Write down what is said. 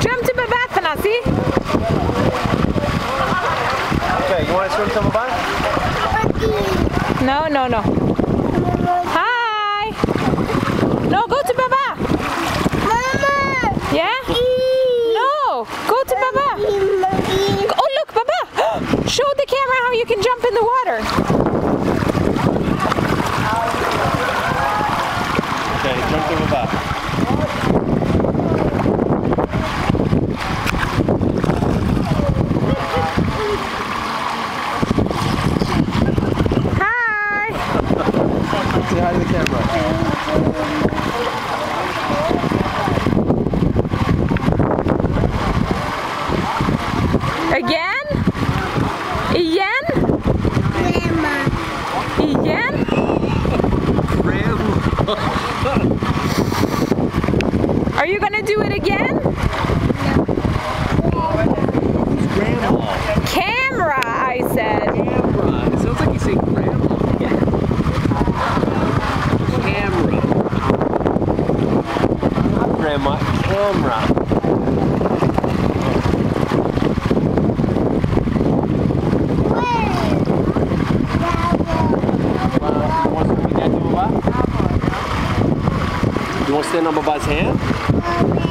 Jump to my Baba, Thanasi. Okay, you want to swim to Baba? No, no, no. Hi. No, go to Baba. Mama. Yeah? No, go to Baba. Oh, look, Baba. Show the camera how you can jump in the water. Okay, jump to Baba. Hi. Say hi to the camera. Again? Again? Again? Are you gonna do it again? Grandma. Camera, I said. Camera. It sounds like you say grandma. Camera. Not grandma, camera. Wow, you want to swim again to Baba? You want to stand on Baba's hand?